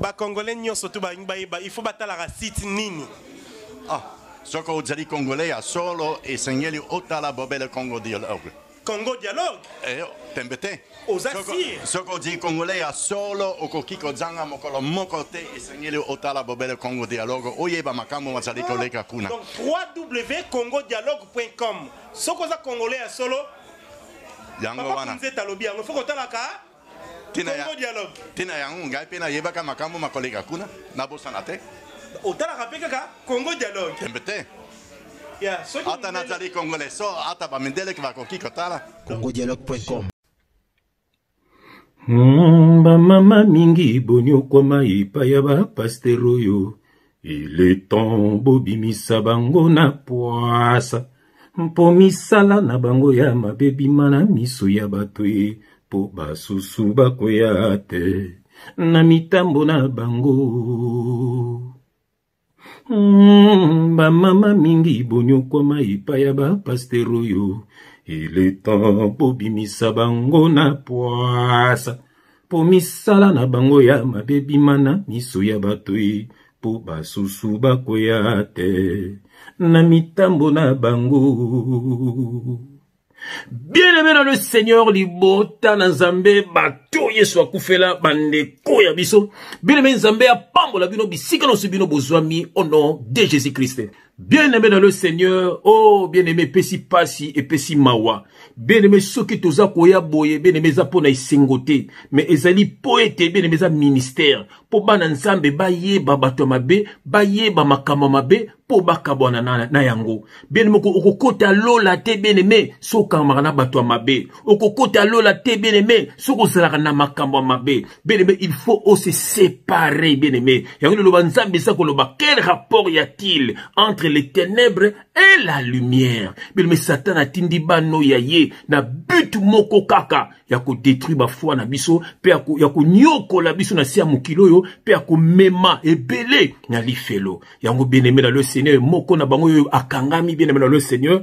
bakongolais nyonso tu balingi bayeba il faut batalaka site nini? Ah soki ozali congolais ya solo esengeli otala bobele congo dialogue. Congo dialogue? Eh, tembe te. Oza Soko- sire. soki ozali congolais ya solo okoki kozanga mokolo moko te esengeli otala bobele congo dialogue. Oyeba makambo bazali koleka kuna. donc www.congodialogue.com soki oza congolais ya solo. Yango wana. Kunzeta alobi yango. Fo kotalaka tina yango ngai mpe nayebaka makambo makoleka kuna nabosana te. Otalaka mpe kaka congo dialogue. Tembe te. Ata nazali congolais so ata bamindeleki bakoki kotala. Congodialogue.com bamama mingi boni okoma epai ya bapaster oyo. Temps bobimisa bango na pwasa mpo misala na bango ya mabe bima na miso ya bato e mpo basusu bakoya te. Na mitambo na bango. Mm, bamama mingi boni okoma epai ya bapaster oyo. Temps bobimisa bango na pwasa mpo misala na bango ya mabe bima na miso ya bato e. Mpo basusu bakoya te. Na mitambo na bango bien-aimé dans le seigneur libota na nzambe bato yesu akufela bandeko ya biso. Bien-aimé nzambe apambola bino bisika nyonso bino bozwami au nom de jésus christ bien-aimé dans le seigneur oh bien-aimé epesi pasi epesi mawa. Bien-aimé soki toza koya boye bien-aimé eza mpo na esengo te me ezali mpo bien-aimé eza ministère. Mpo bana nzambe bayeba bato ya mabe bayeba makambo mpo bakabwana na, na yango. Bien-aimé oko- okokota lola te bien-aimé so okamamaka na bato ya mabe. Okokota lola te bien-aimé soki ozalaka na makambo mabe. Bien-aimé il faut ose séparer bien-aimé yango liloba nzambe eza koloba quel rapport y a-t-il entre les ténèbres et la lumière? Bien-aimé satan atindi bano ya ye na but moko kaka. Ya kodétruire bafoi na biso mpe ya ko- ya konyokola biso na se ya mokili oyo mpe ya komema ebele na lifelo. Yango bien-aimé na le seigneur moko na bango akangami bien-aimé na le seigneur.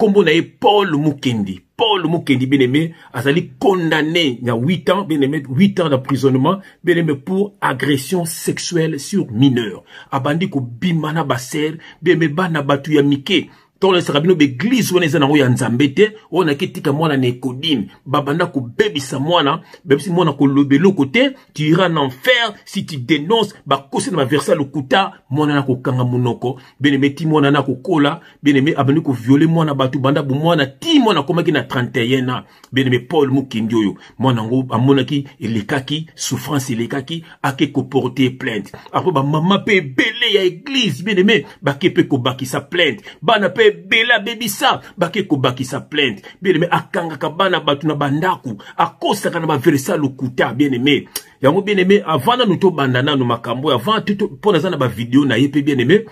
Ye paul mukendi. Paul mukendi bien-aimé azali condamné na 8 ans bien-aimé 8 ans d'emprisonnement bien-aimé pour agression sexuelle sur mineur. Abandi kobima na basere bien-aimé bana bato ya mike tolesaka bino baeglize wana eza nango ya nzambe te. Oyo naki tika mwana na ekodime babanda kobebisa mwana bebisi mwana koloba eloko te. Tu iras en enfer si tu dénonce bakosi na baverse ya lokuta mwana na kokanga monoko. Bien-aimé ti mwana na kokola bien-aimé abandi koviole mwana bato banda bomwana ti mwana akomaki na 31 ans. Bien-aimé paul mokindi oyo mwana yango amonaki elekaki souffrance elekaki ake koporte plainte. Apres bamama mpe ebele ya eglize bien-aimé bake mpe kobakisa plainte. Bana mpe ebele abebisa. Bake kobakisa plainte. Bien-aimé akangaka bana bato na bandako akosaka na baverse ya lokuta bien-aimé yango bien-aimé avant nanu tobanda nanu makambo oyo avant mpo naza na bavideo na ye mpe bien-aimé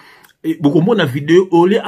eh, bokomona video ole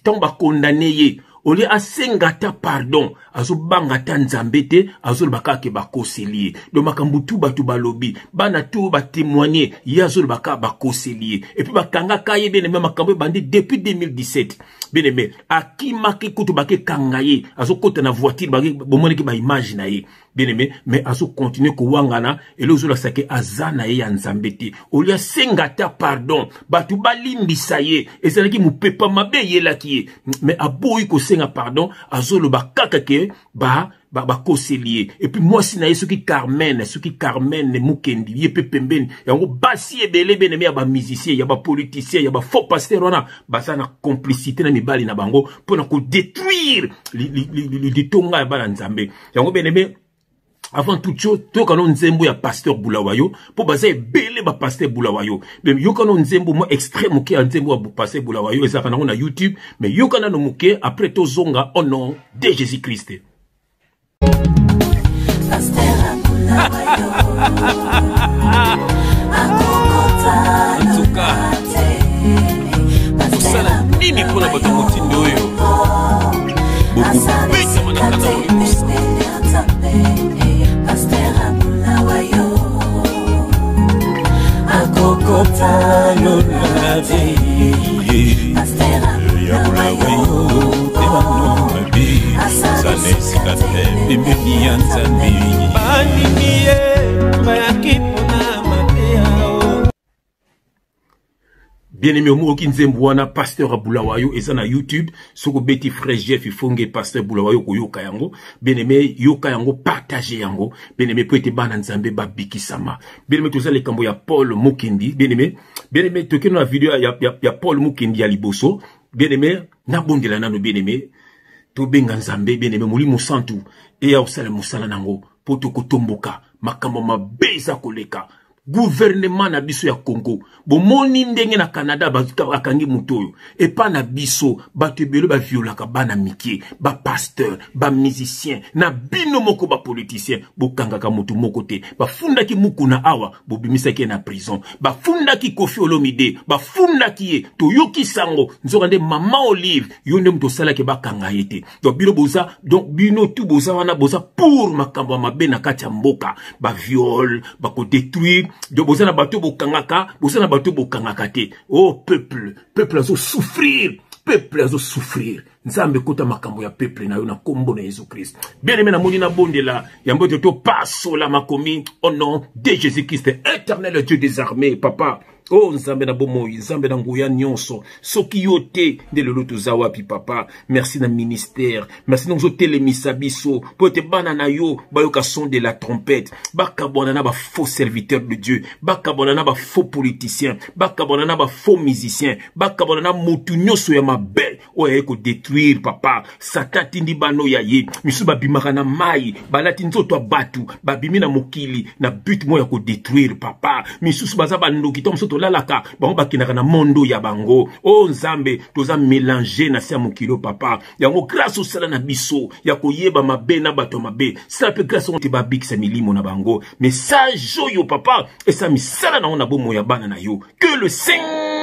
ntango bakondane ye ole asenga ata pardon azobanga ata nzambe te azoloba kaka bakoseli ye do makambo tu bato balobi bana tu batémoigne ye azoloba kaka bakoseli ye epuis bakangaka ye bien-aimé makambo ebandi depuis 2017 bien-aimé akimaki kutu bakekanga ye azokota na voiture bomonaki baimage na ye bien-aimé mais azokontinue kowangana ele ozolasaki aza na ye ya nzambe te olia asenga ata pardon bato balimbisa ye ezalaki mopepa mabe eyelaki ye mais aboyi kosenga pardon azoloba kaka ke ba ba- bakoseli ye epuis mwasi na ye soki carmen soki carmen mukendi ye mpe pembeni yango basi ebele beneme ya bamusicien ya bapoliticien ya bafaux paster wana baza na complicité na mibali na bango mpo na kodétruire li- li- li- li- litonga ya bana nzambe yango beneme avant toute chose toyokano nzembo ya paster bulawayo mpo baza ebele bapaster bulawayo me yokano nzembo mwa extrait moke ya nzembo ya paster bulawayo ezalaka nango na youtube. Me yoka nano moke après tozonga au nom de jésus christ bien aimé omokoki nzembo wana pasteur abulawa yo eza na youtube. Soki obeti frère jeff ifonge pasteur bulawa yo koyoka yango. Bien aimé yoka yango partage yango. Bien aimé po ete bana nzambe babikisama. Bien aimé toza likambo ya paul mokendi. Bien aimé bien aimé tokende na video ya, ya, ya paul mokendi ya liboso. Bien aimé nabondela nano bien aimé tobenga nzambe bien aimé molimo santu eya kosala mosala nango mpo tokotomboka. Makambo mabe eza koleka guvernema na biso ya congo. Bomoni ndenge na canada bakangi moto oyo. Epa na biso bato ebele baviolaka bana mike bapasteur bamusicien na bino moko bapoliticien bokangaka moto moko te. Bafundaki mukuna awa bobimisaki ye na prison. Bafundaki kofi olomide bafundaki ye. Toyoki sango nzoka nde mama olive yo nde moto osalaki bakanga ye te. Donc bino boza donc bino tu boza wana boza pour makambo ya mabe na kati ya mboka. Baviole bakodétruire donc boza na bato bokangaka boza na bato bokangaka te. O peuple peuple azosouffrir peuple azosouffrir nzambe ekota makambo ya peuple na yo na nkombo na yesu krist bien aimé namoni nabondela. Yango ete topasola makomi au nom de jésus christ éternel dieu des armées papa oh, nzambe na bomoi nzambe na nguya nyonso. Soki yo te nde lelo wapi papa? Merci na ministère. Merci na ozotelemisa biso. Mpo ete bana na yo bayoka son de la trompette. Bakabwana na bafaux serviteur de dieu. Bakabwana na bafaux politicien bakabwana na bafaux musicien bakabwana na motu nyonso ya mabe oyo aye kodétruire papa. Satan atindi bana oyo aye misusu babimaka na mai balati nzoto ya bato babimi na mokili. Na but moko ya kodétruire papa. Misusu baza bandoki to tolalaka. Bango bakendaka na mondo ya bango. O nzambe toza mélange na se ya mokili o papa. Yango grâce osala na biso ya koyeba mabe na bato ya mabe. Sala mpe grâce ongo te babikisa milimo na bango. Message oyo papa esa misala nango na bomoi ya bana na yo. Que le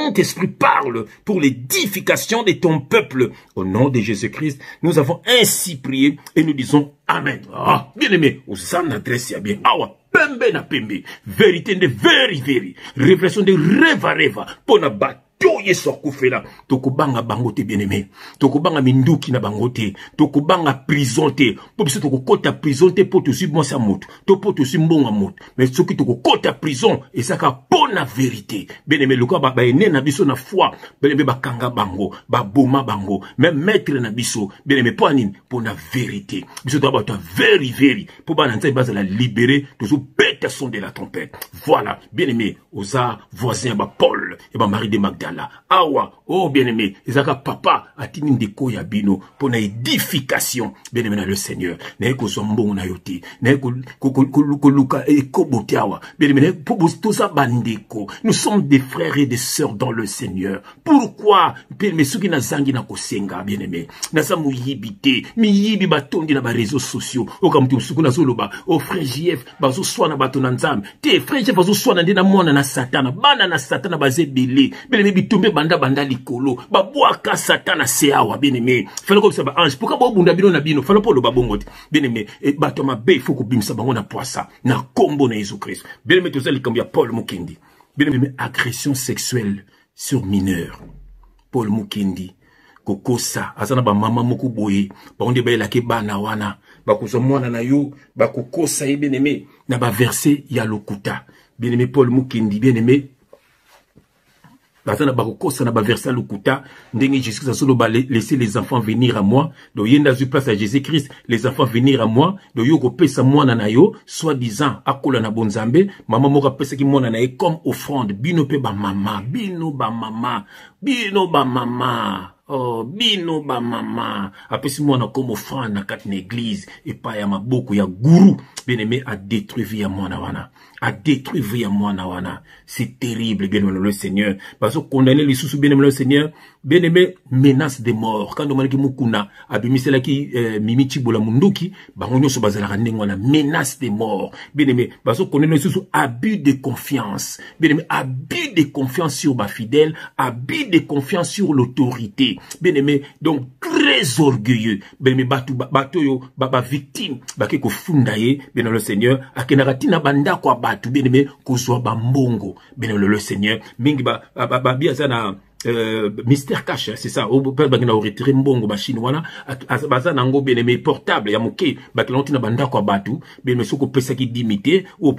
saint-esprit parle pour l'édification de ton peuple. Au nom de jésus-christ nous avons ainsi prié et nous disons amen. Ah, bien aimé oza na adresse ya bien. Awa pembe na pembe. Vérité nde veri veri révélation nde reva reva mpo na bato to yesu akufela tokobanga bango te bien aimé tokobanga minduki na bango te. Tokobanga prison te. Biso tokokɔta prison te mpo tozwi mwasi ya moto. To mpo tozwi mbongo ya moto. Mais soki tokokɔta prison ezaka mpo na vérité bien aimé lokola baene na biso na foi bien aimé bakanga bango baboma bango. Même maître na biso bien aimé mpo ya nini mpo na vérité. Biso toya bato ya veri veri mpo bana nzambe bazala libéré tozobeta son de la trompette voilà. Bien aimé oza voisin ya bapaul ya bamarie de magdala awa. Oh bien aimé ezalaka papa atindi ndeko ya bino mpo na édification. Bien aimé na le seigneur naye kozwa mbongo na yo te. Naye koluka ekobo te awa. Bien aimé mpo toza bandeko nous sommes des frères et des sœurs dans le seigneur. Pourquoi? Bien aimé soki nazangi na kosenga bien aimé naza moyibi te. Miyibi batondi na bareseau sociaux. Oka moto mosuku nazoloba. O frère jf bazoswana bato na nzambe. Te frère jf azoswana nde na mwana na satana bana na satana baza ebele bien aimé bitumba banda banda likolo. Babwaka satan na se awa bien aimé. Fale kobisa baange pourka bobunda bino na bino? Fale mpo oloba bongo te bien aimé. Bato ya mabe ifo kobimisa bango na poisa na nkombo na yesu kristo bien aimé toza likambo ya paul mokendi bien aimé agression sexuelle sur mineur. Paul mokendi kokosa. Aza na bamama moko boye. Bango nde bayelaki bana wana. Bakozwa mwana na yo bakokosa ye bien aimé. Na baverse ya lokuta. Bien aimé paul mokendi bien aimé baza na bakokosa na baverse ya lokuta ndenge jésus christ azoloba laissez les enfants venir à moi. Donc ye nde place ya jésus christ les enfants venir à moi. Donc yo kopesa mwana na yo soit disant akola na bonzambe. Mama moko apesaki mwana na ye comme offrande. Bino mpe bamama bino bamama bino bamama oh, bino bamama apesi mwana comme offrande na kati na église epai ya maboko ya guru. Bien aimé adétruire vie ya mwana wana adétruire vie ya mwana wana c'est terrible bien le seigneur. Bazokondamne lisusu bien aimé le seigneur. Bien aimé menace de mort. Quand omonaki mokuna abimiselaki euh, mimi cibola munduki bango nyonso bazalaka ndenge wana menace de mort. Bien aimé bazokondamne lisusu abus de confiance. Bien abus de confiance sur bafidèle abus de confiance sur l'autorité. Bien aimé donc très orgueilleux. Bien aimé bato bato oyo bavictime bake kofunda ye bien le seigneur akendaka ntina bandako ya bato bien aimé kozwa bambongo bien le seigneur. Mingi babi aza na euh, mystère cache c'est ça. O mpe bakenda koretire mbongo bachine wana baza nango bien aimé portable ya moke. Bakela ntina bandako ya bato bien aimé soki opesaki dimi te o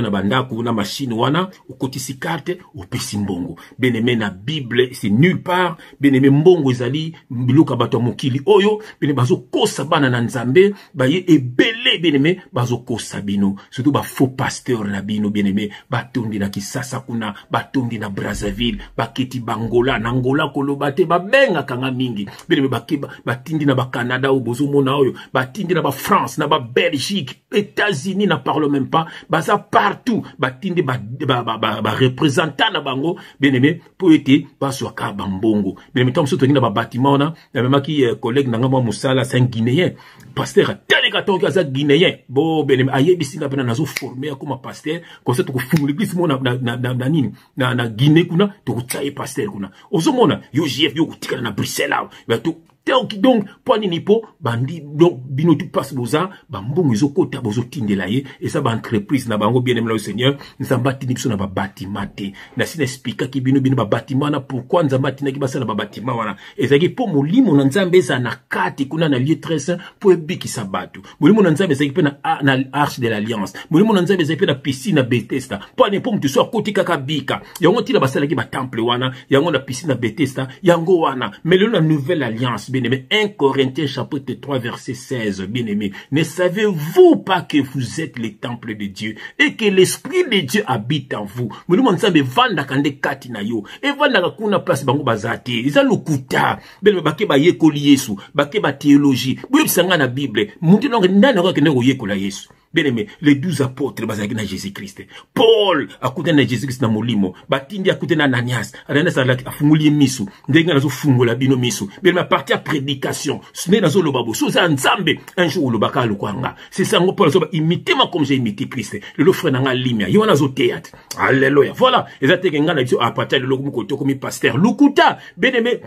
na bandako na machine wana okotisi karte opesi mbongo. Bien aimé na bible c'est nulle part. Bien aimé mbongo ezali biloko ya bato ya mokili oyo. Bien aimé bazokosa bana na nzambe. Baye ebele bien aimé bazokosa bino. Surtout bafaux pasteur na bino bien aimé batondi na kisasa kuna batondi na brazzaville baketi bangola na ngola koloba te babengaka nga mingi. Bien aimé bake- ba- batindi na bacanada oyo bozomona oyo batindi na bafrance na babelgique états-unis na parle même pas. Baza partout batindi bareprésentant ba, ba, ba, bareprésentant na bango. Bien aimé mpo ete bazwaka bambongo bien aimé ntango mosusu tolingi na babatima wana namemaki eh, collègue na nga mwa mosala un guinéen. Paster ateleka ntongo aza guinéen guinéen bobele ayebisinga mpena nazoforme ya koma paster komsa tokofungula eglise mo na nini? Na guinée kuna tokotya ye paster kuna. Ozomona yo jf yo kotikana na bruxelles awa. Bato donc mpo nini mpo bandi donc bino tu place boza bambongo ezokota bozotindela ye eza baentreprise na bango bien yo seigneur nzambe atindi biso na babatima te. Na esplikaki bino bino babatima wana pourkui nzambe atindaki basala babatima wana. Ezalaki mpo molimo na nzambe ezala na kati kuna na lieu très saint mpo ebikisa bato. Molimo na nzambe ezalaki mpe na, arche de l'alliance. Molimo na nzambe ezalaki mpe na piscine na betesta mpo ani mpo moto so akoti kaka bika. Yango ntina basalaki batemple wana yango na piscine na betesta yango wana. Mais lelo na nouvelle alliance bien aimé 1 Corinthiens chapitre 3 verset 16 bien aimé ne savez-vous pas que vous êtes le temple de Dieu et que l'esprit de Dieu habite en vous? Molimo ya nzambe evandaka nde kati na yo. Evandaka kuna place bango baza te eza lokuta. Bien aimé bake bayekoli yesu bake bathéologie boyebisa nga na bible. Mutu nonke ndani ako akende koyekola yesu? Bien aimé les douze apôtres bazalaki na jésus christ paul akutani na jésus christ na molimo batindi akutani na ananias. Ananias afungoli ye miso ndenge nazofungola bino miso bien aimé aparti ya prédication nde nazoloba bo so oza nzambe un jour olobaka alokwanga c'est ça yango paul azoba imitema comme j'ai imité christ. Lelo frère na nga limia ye wana azoteya te alleluya voilà eza teke ngai na biso apata lelo mokoto okomi paster lukuta bien aimé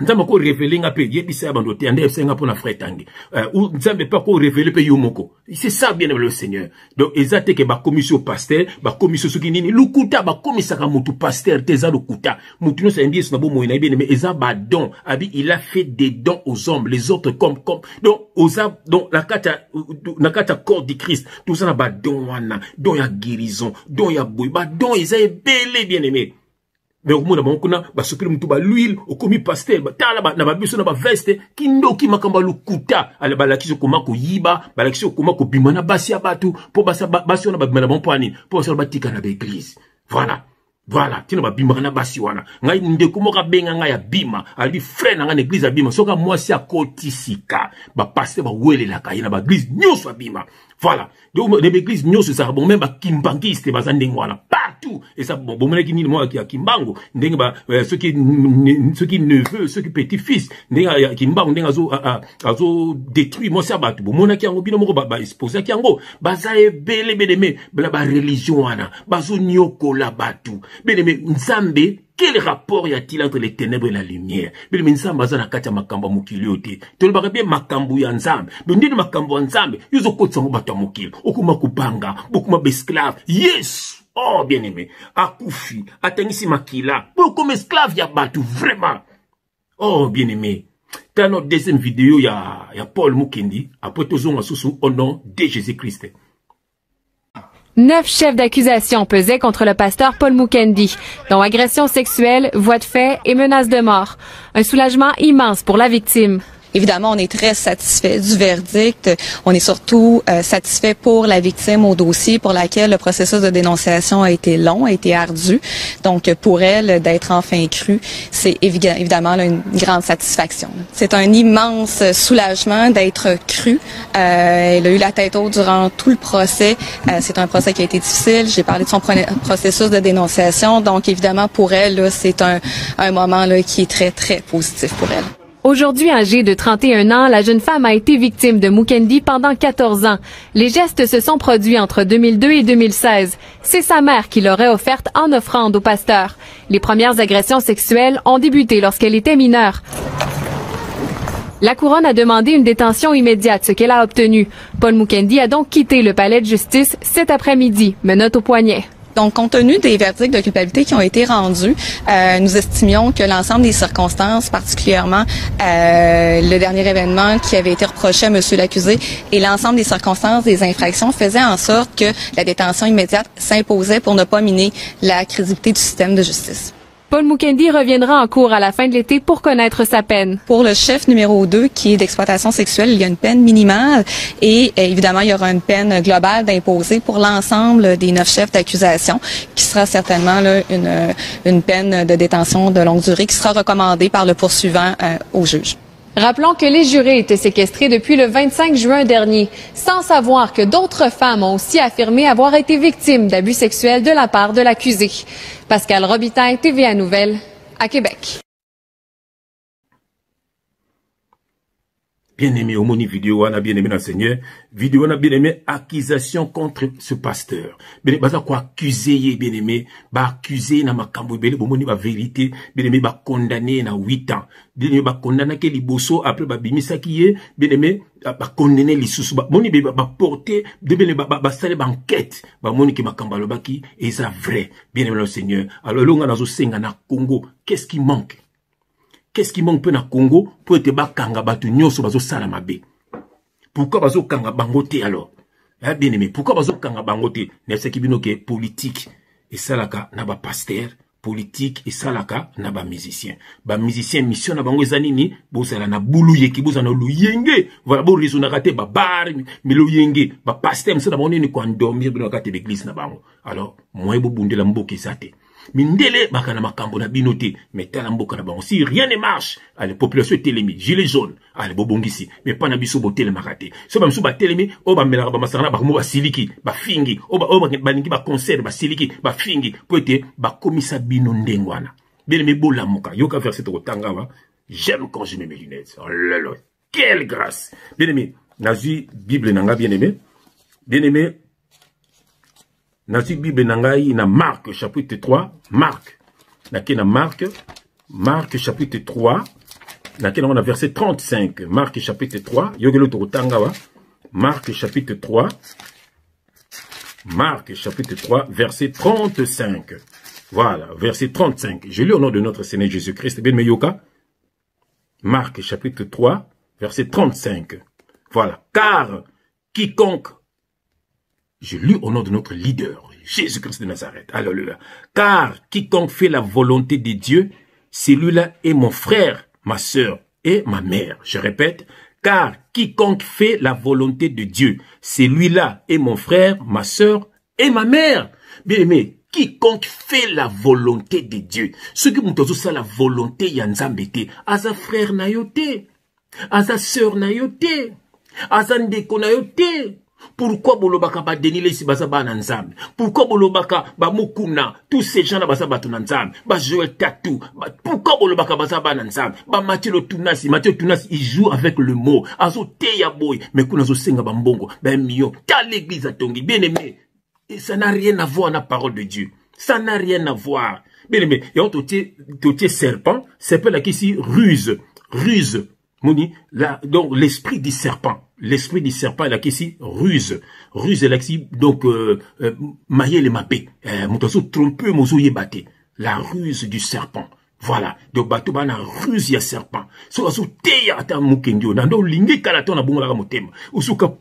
nzambe akorevele nga mpe yebisa ya bando te ande yebisa nga mpona frère tangi uh, nzambe mpe akorevele mpe yo moko. C'est ça bien le seigneur. Donc eza te ke bakomi so paster bakomi so soki nini lukuta bakomisaka motu paster te eza lukuta. Motu nyonso ayembi yesu na bomoi na ye bien aimé eza badon. Abi il a fait des dons aux hommes les autres comme comme. Donc oza donc na kati na kati corps du christ toza na badon wana. Don ya guérison don ya boye badon eza ebele bien aimé me okomona bango kuna basopeli motu baluile okomi paster tala ba- na babiso na baveste kindoki makambo ya lokuta ala balakisi okoma koyiba balakisi okoma kobima na basi ya bato mpo basi ba- basi wana babima na bango mpo ani mpo basi wana batika na baeglise voilà. Voilà. Ntina babimaka na basi wana ngai ndeko moko abenga ngai abima alobi frere na ngai na eglize abima soki mwasi akoti sika bapaster bawelelaka ye na baeglize nyonso abima voilà. Na baeglize nyonso ezalaka bongo meme bakimbangiste baza ndenge wana partout eza bon bomonaki nini moko ya kimbango ndenge ba eh, soki n- soki neveu soki petit fils ndenge ya kimbango ndenge azo a- a- azodétruire mwasi ya bato bomonaki yango bino moko ba- baexposaki yango. Baza ebele beleme bela bareligion wana. Bazoniokola bato beleme nzambe quel rapport y a-t-il entre les ténèbres et la lumière? Beleme nzambe aza na kati ya makambo ya mokili oyo te. Tolobaka bie makambo ya nzambe. Me ndeni makambo ya nzambe yo ozokotisa yango bato ya mokili. Okoma kobanga bokoma baesclave yesu oh bien aimé akufi atangisi makila po okoma esclave ya bato vraiment oh bien aimé tala no deuxième vidéo ya, ya paul mukendi apres tozonga susu au nom de jésus christ Neuf chefs d'accusation pesaient contre le pasteur Paul Mukendi, dont agression sexuelle, voie de fait et menace de mort. Un soulagement immense pour la victime. Évidemment, on est très satisfait du verdict. On est surtout euh, satisfait pour la victime au dossier pour laquelle le processus de dénonciation a été long, a été ardu. Donc, pour elle, d'être enfin crue, c'est évi- évidemment là, une grande satisfaction. C'est un immense soulagement d'être crue. Euh, elle a eu la tête haute durant tout le procès. Euh, c'est un procès qui a été difficile. J'ai parlé de son pro- processus de dénonciation. Donc, évidemment, pour elle, c'est un, un moment là, qui est très, très positif pour elle. Aujourd'hui âgée de 31 ans, la jeune femme a été victime de Mukendi pendant 14 ans. Les gestes se sont produits entre 2002 et 2016. C'est sa mère qui l'aurait offerte en offrande au pasteur. Les premières agressions sexuelles ont débuté lorsqu'elle était mineure. La couronne a demandé une détention immédiate, ce qu'elle a obtenu. Paul Mukendi a donc quitté le palais de justice cet après-midi, menotte au poignet. Donc, compte tenu des verdicts de culpabilité qui ont été rendus, euh, nous estimions que l'ensemble des circonstances, particulièrement euh, le dernier événement qui avait été reproché à M. l'accusé et l'ensemble des circonstances des infractions faisaient en sorte que la détention immédiate s'imposait pour ne pas miner la crédibilité du système de justice. Paul Mukendi reviendra en cours à la fin de l'été pour connaître sa peine. Pour le chef numéro 2, qui est d'exploitation sexuelle, il y a une peine minimale et euh, évidemment, il y aura une peine globale d'imposer pour l'ensemble des neuf chefs d'accusation, qui sera certainement euh, une peine de détention de longue durée qui sera recommandée par le poursuivant euh, au juge. Rappelons que les jurés étaient séquestrés depuis le 25 juin dernier, sans savoir que d'autres femmes ont aussi affirmé avoir été victimes d'abus sexuels de la part de l'accusé. Pascal Robitaille, TVA Nouvelle, à Québec. Bien-aimé omoni vidéo wana bien-aimé na seigneur. Vidéo wana bien-aimé accusation contre ce pasteur. Bien baza koaccuse ye bien-aimé baaccuse ye na makambo ebele bomoni bavérité bien-aimé bakondane ye na 8 ans. Bien-aimé bakondanaki liboso après babimisaki ye bien-aimé bakondane lisusu bamoni baporte bien-aimé basali baenquête bamoni ke makambo alobaki eza vrai. Bien-aimé na seigneur. Alors elonga nazosenga na congo qu'est-ce qui manque? Qu'est-ce qui manque mpe na congo mpo ete bakanga bato nyonso bazosala mabe? Pourquoi bazokanga bango te alors? Ya bien aimé pourquoi bazokanga bango te? Nayebisaki bino ke politike esalaka na bapaster politike esalaka na bamusicien bamusicien mission na bango eza nini? Bozala na buluyeki bozala na luyenge. Voilà boresonaka te babare me luyenge bapaster mosala bango nini? Koendormir bino na kati ya baeglise na bango. Alors moye bobundela mboka eza te mindele baka na makambo na bino te. Me tala mboka na bango si rien ne marche ale population etelemi gilet jaune ale bobongisi. Me mpa biso botelemaka te. So bamisu batelemi oyo bamelaka bamasaka na bakomo basiliki bafingi oyo balingi baconcert basiliki bafingi mpo ete bakomisa bino ndenge wana. Bien-aimé yoka verset tokotanga awa j'aime quand je mets mes lunettes. Oh lelo quelle grâce. Bien-aimé nazwi bible na nga bien-aimé bien-aimé nazwi bible na ngai na mark chapitre 3 mark nake na mark mark chapitre 3 nake nango na verset 35 mark chapitre 3 yokeli tokotanga wa. Chapitre 3 mark chapitre 3 verset 35 voilà verset 35 je lis au nom de notre seigneur jésus-christ. Bien meyoka mark chapitre 3 verset 35 voilà. Car quiconque je lis au nom de notre leader, Jésus-Christ de Nazareth. Alléluia. Car quiconque fait la volonté de Dieu, celui-là est mon frère, ma sœur et ma mère. Je répète, car quiconque fait la volonté de Dieu, celui-là est mon frère, ma sœur et ma mère. Bien aimé, quiconque fait la volonté de Dieu, qui m'ont ça la volonté yanzambe te, aza frère na yo te, aza sœur na yo te, aza ndeko na pourquoi bolobaka badenile esi baza bana nzambe? Pourquoi bolobaka bamokuna tous ces gens na baza bato na nzambe. Bajoel tatu pourquoi bolobaka baza bana nzambe? Bamatie lotunasi matie lotunasi il joue avec le mot. Azoteya boye mais kuna azosenga bambongo bamillion ta l'église atongi bien aimé. Ça n'a rien à voir na parole de dieu. Ça n'a rien à voir. Bien aimé. Yango totie serpent. Serpent lakisi ruse. Ruse. Moni donc l'esprit du serpent l'esprit du serpent elaki esi ruse. Ruse elakisi donc euh, euh, mayele mabe euh, moto azotrompe mozoyeba te la ruse du serpent. Voilà. Donc bato bana ruse ya serpent. Soki azoteya ata mokendi oyo nando olingi kala to nabongolaka motema.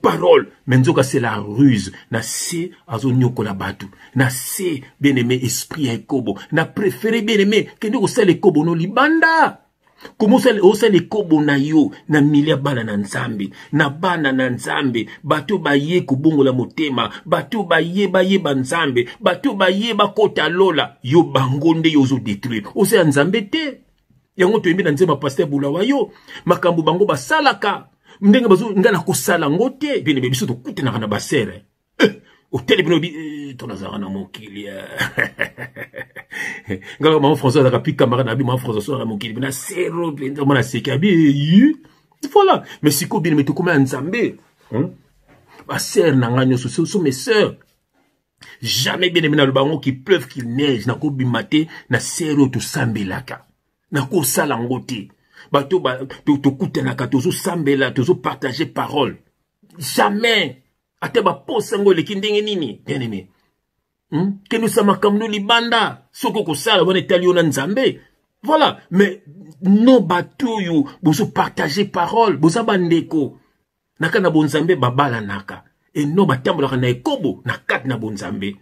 Parole. Me nzoka c'est la ruse. Na se azonyokola bato na se bien aimé esprit ya ekobo na préféré bien aimé kende kosala ekobo no libanda koma osala ekobo na yo na mili ya bana na nzambe na bana na nzambe bato baye kobongola motema bato baye bayeba nzambe bato baye bakota lola yo bango nde yo ozodetruire osala nzambe te yango toyembi na nzembo paster bulawa yo makambo bango basalaka. Ndenge ngai na kosala yango te bene biso tokutanaka na basere. Eh, otelemi nobi eh, to nazalaka na mokili ngaka mama françois azalaka pi camarade na bi mama françois azalaka na mokili na sero mpenza mwana seki abi eyi voilà. Mais sikoyo bien me tokoma ya nzambe. Basere na ngai nyonso so, so mes sœurs. Jamais bien aimé naloba yango qu'il pleuve qu'il neige. Nakobima te na sere oyo tosambelaka nakosala yango te bato tokutanaka tozosambela tozopartage parole. Jamais ata baposa yango eleki ndenge nini? Bien aimé hmm? kende osala makambo libanda. Soki okosala wana etali yo na nzambe. Voilà. Mais no bato oyo bozopartage parole boza bandeko na kati na bonzambe babalanaka eno batambolaka na ekobo na kati na bonzambe.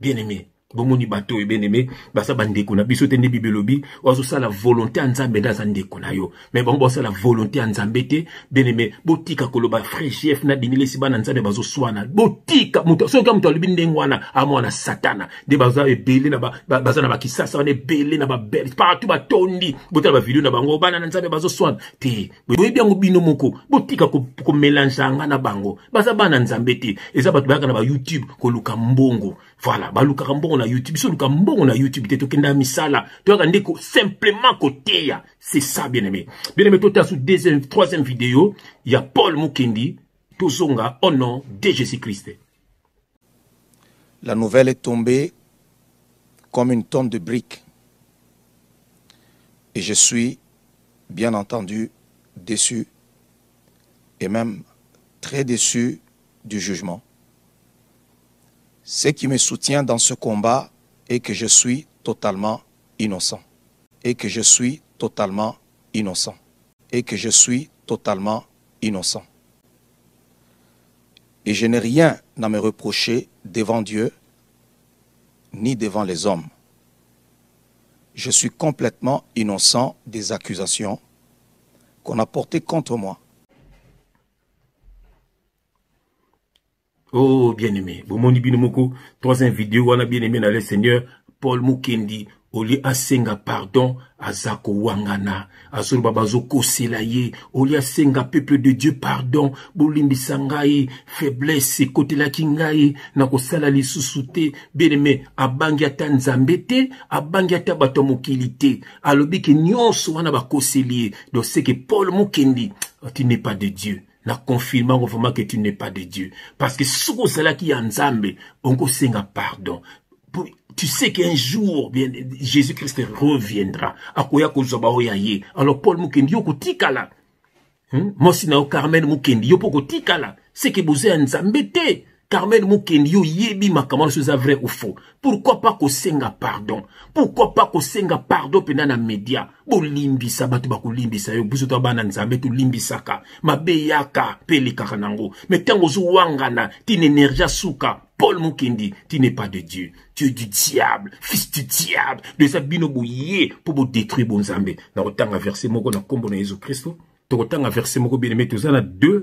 Bien aimé bomoni bato oyo bien-aimé baza bandeko na biso te nde bible elobi bazosala volonté ya nzambe nde aza ndeko na yo. Me bango bazosala volonté ya nzambe te bien-aimé botika koloba frère chef na dinilesi bana nzambe bazoswana. Botika soki moto alobi ndenge wana amwana satana. Nde baza ebele na baza na bakisasa wana ebele na babele partout batondi. Botala bavideo na bango bana na nzambe bazoswana. Te boyebi yango bino moko botika komelange yanga na bango. Baza bana nzambe te. Eza bato bayaka na bayoutube koluka mbongo. Voilà balukaka mbongo na youtube. Biso oluka mbongo na youtube te tokenda misala toyaka nde simplement koteya c'est ça bien aimé bien aimé totala su deuxième troisième vidéo ya paul mukendi tozonga au nom de jésus christ la nouvelle est tombée comme une tonne de briques. Et je suis bien entendu déçu et même très déçu du jugement ce qui me soutient dans ce combat est que je suis totalement innocent. Et que je suis totalement innocent. Et que je suis totalement innocent. Et je n'ai rien à me reprocher devant Dieu ni devant les hommes. Je suis complètement innocent des accusations qu'on a portées contre moi. Oh bien-aimé. Bomoni bino moko troisième vidéo wana bien-aimé na le seigneur paul mukendi olie asenga pardon aza kowangana azoloba bazokosela ye olie asenga peuple de dieu pardon bolimbisa ngai faiblesse ekotelaki ngai na kosala lisusu te bien-aimé abangi ata nzambe te abangi ata bato ya mokili te alobi ke nyonso wana bakoseli ye que paul mukendi tu n'es pas de dieu na confirma vraiment que tu n'es pas de Dieu. Parce que soki ozalaki ya nzambe onkosenga pardon. Tu sais qu'un jour bien jésus christ reviendra alors paul mokendi yo kotikala. Hmm? mosi na yo carmel mokendi yo mpo kotikala. Seke boza ya nzambe te carmel mokendi yo oyebi makambo nyonso eza vrai ou faux? Pourquoi pas kosenga pardon? Pourquoi pas kosenga pardon mpena na média? Bolimbisa bato bakolimbisa yo biso to bana nzambe tolimbisaka mabe eyaka mpe elekaka nango. Me ntango ozowangana tina énergie asuka paul mokendi tu n'es pas de dieu. Tu es du diable fils du diable. De eza bino boye mpo bodétruire bonzambe na kotanga verset moko na nkombo na yesu kristo tokotanga verset moko bien aimé toza na 2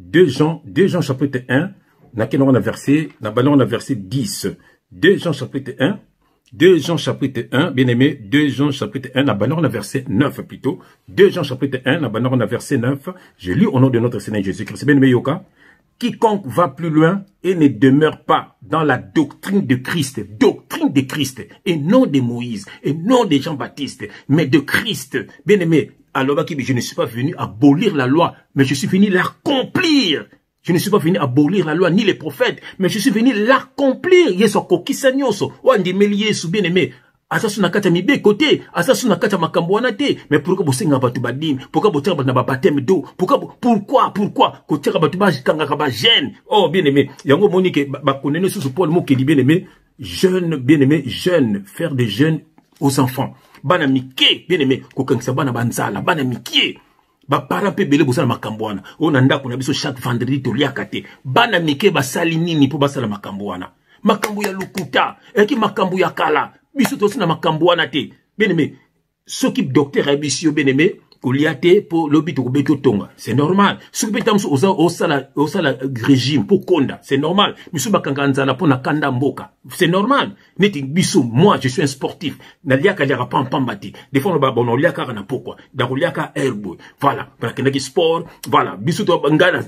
2 jean 2 jean chapitre 1 ngo na verset 10 2 jean chapitre 1 2 Jean chapitre 1, bien aimé, 2 Jean chapitre 1, na banor na verset 9 plutôt? 2 Jean chapitre 1, na banor na verset 9. Je lis au nom de notre Seigneur Jésus-Christ. Bien aimé Yoka. Quiconque va plus loin et ne demeure pas dans la doctrine de Christ, doctrine de Christ, et non de Moïse, et non de Jean-Baptiste, mais de Christ. Bien aimé, alors je ne suis pas venu abolir la loi, mais je suis venu l'accomplir. Je ne suis pas venu abolir la loi ni les prophètes, mais je suis venu l'accomplir. Yesu akokisa nyonso. Wandimeli Yesu bien aimé. aza so na kati ya mibeko te aza so na kati ya makambo wana te. Mais pourquoi bosenga bato badimi pourquoi botiaka bato na babateme do pourquoi pourquoi kotiaka bato bakangaka bagene oh bien aimé yango omoni ke bakonene susu paul mokeli bien aimé jeune bien aimé jeune faire des jeunes aux enfants. Bana mike bien aimé kokangisa bana banzala bana mikie baparent mpe ebele bosala makambo wana. Oyo na ndako na biso chaque vendredi toliaka te. Bana mike basali nini mpo basala makambo wana? Makambo ya lokuta eyaki makambo ya kala. Biso tosala makambo wana te. Beneme soki docteur ayebisi yo beneme kolia te lobi tokobeti otonga c'est normal. Soki mpe osala osala régime mpo konda c'est normal. Bakanga nzala mpo na kanda mboka c'est normal. Neti biso moi je suis un sportif. Naliaka liaka pampamba te des fois na pokwa nakoliaka herbe voilà. Sport. Voilà. Biso to nga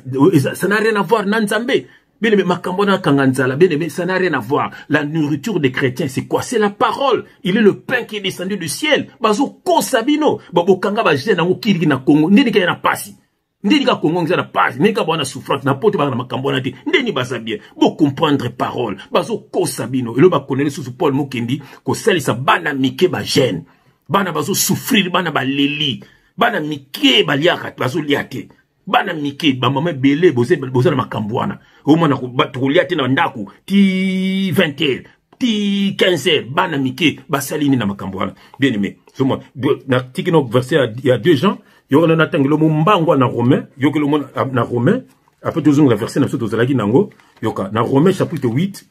ça n'a rien à voir. Na nzambe Bien aimé, makambo na kanga nzala, bien aimé, ça n'a rien à voir. La nourriture des chrétiens, c'est quoi? C'est la parole. Il est le pain qui est descendu du ciel. Bazo kosabino. Babo kanga ba jena ngo kiriki na Congo. Ndeni ka na pasi. Ndeni ka Congo ngza na pasi. Ndeni ka bana souffrance na pote ba na makambo na te. Ndeni baza bien. Bo comprendre parole. Bazo kosabino. Elo ba connaître sous Paul Mokendi ko salisa bana mike ba gêne. Bana bazo souffrir, bana ba leli. Bana mike ba liaka, bazo liate. Bana mike bamama ebele boza na makambo wana. Omona tokolia te na ndako ti 20 heure ti 15 heures bana mike basali nini na makambo wana. Bien aimé zomona natiki no verset ya- ya 2 jean yokona natangelo mo mbangwa na romain yokelo mo na- romain après tozongola verset na biso tozalaki nango yoka na romain chapitre 8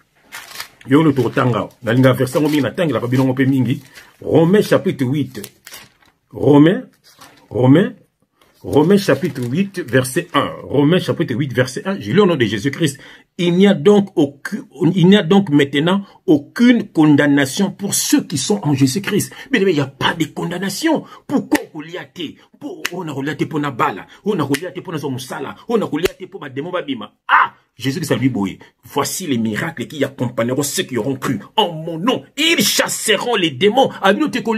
yokolo tokotanga awa. Nalingaka verset yango mingi natangelaka binongo mpe mingi. Romain chapitre 8 romain romain Romains chapitre 8, verset 1. Romains chapitre 8, verset 1. Je lis au nom de Jésus-Christ. Il n'y a donc aucun, il n'y a donc maintenant aucune condamnation pour ceux qui sont en Jésus-Christ. Mais il n'y a pas de condamnation. Pourquoi on a Goliath pour na bala. On a Goliath pour na musala. On a Goliath pour ma démon babima. Ah! Jésus-Christ a lui boyé. Voici les miracles qui accompagneront ceux qui auront cru en mon nom. Ils chasseront les démons. Abino te pour.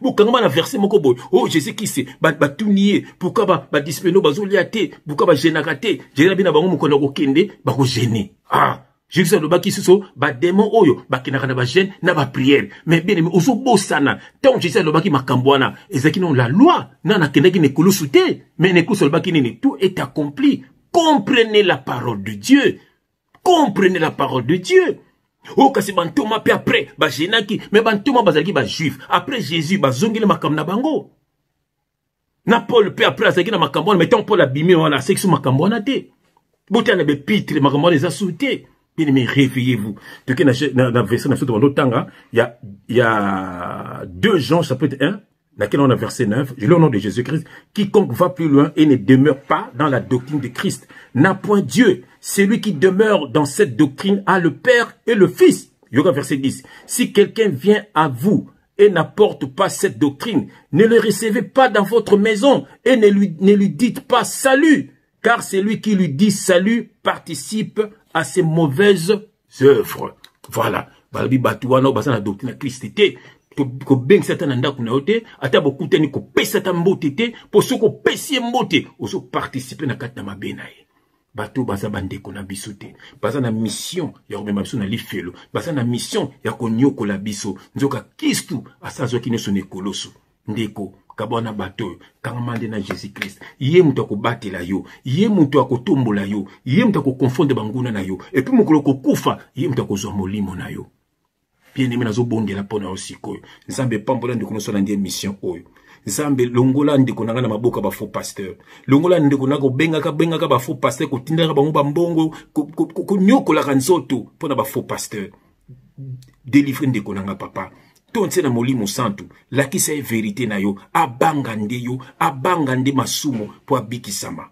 Bokangama na verset moko boye. Oyo jésus kise batuni ye pourkui badispeno bazolia te? Pourkui bagenaka te? Jena bino bango mokono kokende bakogene ah jésus alobaki suso bademon oyo bakendaka na bagene na bapriere mais bien aimé ozobosana. Ntango jésus alobaki makambo wana ezalaki nano la loi nana akendaki na ekulusu te. Mais na ekulusu alobaki nini? Tout est accompli. Comprenez la parole de dieu. Comprenez la parole de dieu oyo kasi bantoma mpe après bagenaki me bantoma bazalaki bajuif après jésus bazongeli makambo na bango. Na paul mpe après azalaki na makambo wana me ntango paul abimi wana aseki so makambo wana te. Botala na bepitre makambo wana eza su te. Bien aimé réveillez-vous. Toke na, verset na biso tobandotanga ya 2 jean chapitre 1 laquelle on a verset 9, je lis au nom de Jésus-Christ, quiconque va plus loin et ne demeure pas dans la doctrine de Christ n'a point Dieu. Celui qui demeure dans cette doctrine a le Père et le Fils. Yoga verset 10. Si quelqu'un vient à vous et n'apporte pas cette doctrine, ne le recevez pas dans votre maison et ne lui, ne lui dites pas salut, car celui qui lui dit salut participe à ses mauvaises œuvres. Voilà. Bato baza bandeko na biso te. Baza na mission ya komema biso na lifelo. Baza na mission ya konyokola biso. Nzoka kristu asanzwaki nyonso na ekoloso. Ndeko kabwana bato oyo. Kangama nde na jésus krist ye moto akobatela yo. Ye moto akotombola yo. Ye moto akokonfonde banguna na yo. Epui mokolo kokufa ye moto akozwa molimo na yo. Bien aimé nazobongela mpo na yo sikoyo. Nzambe epambola ndeko nyonso na ndie mission oyo nzambe longola ndeko na ngai na maboko ya bafaux pasteur. Longola ndeko na kobengaka bengaka bafaux pasteur kotindaka bango bambongo konyokolaka nzoto mpo na bafaux pasteur. Delivre ndeko na ngai papa. To nse na molimo santu lakisa ye verité na yo abanga nde yo abanga nde masumu mpo abikisama.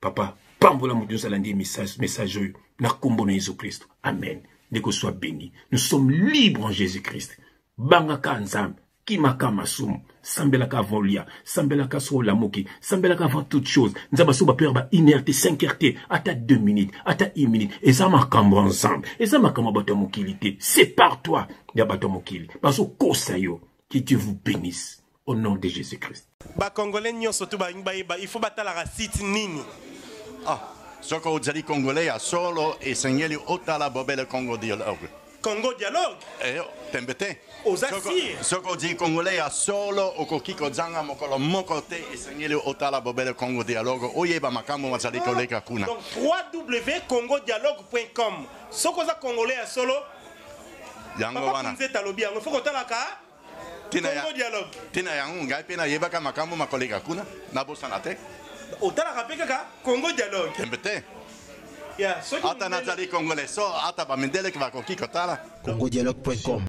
Papa pambola moto nyonso alandi message, oyo na nkombo na yesu kristo amen. Ndeko soit béni. Nous sommes libres en jésus christ bangaka nzambe kimaka masumu sambelaka avant lia sambelaka so olamuki sambelaka avant toute chose. Nzambe aso bapere ba une heure te 5 heure te ata 2 minutes ata 1 minute eza makambo ya nzambe eza makambo ya bato ya mokili te. Sépare toi ya bato ya mokili. Bazokosa yo que dieu vous bénisse. Au nom de jésus christ bakongolais nyonso to balingi bayeba il faut batalaka site nini? Ah, soki ozali congolais ya solo esengeli otala bobele congo dialogue Congo dialogue. Eh, tembe te. Ozasi. Soko di congolais a solo okokiko zanga mokolo mokote esengele otala bobele Congo dialogue oyeba makambo mazali koleka kuna. Donc www.congodialogue.com. Soko za congolais a solo yango wana. Papa kunzeta lobi yango foko talaka ah? tina ya dialogue. Tina yango ngai pe na yebaka makambo makoleka kuna na bosana te. Otalaka pe kaka Congo dialogue. Tembe te. Yeah, so hata Nathalie Congolais, so hata bamendele kwa kiko tala. Congolais.com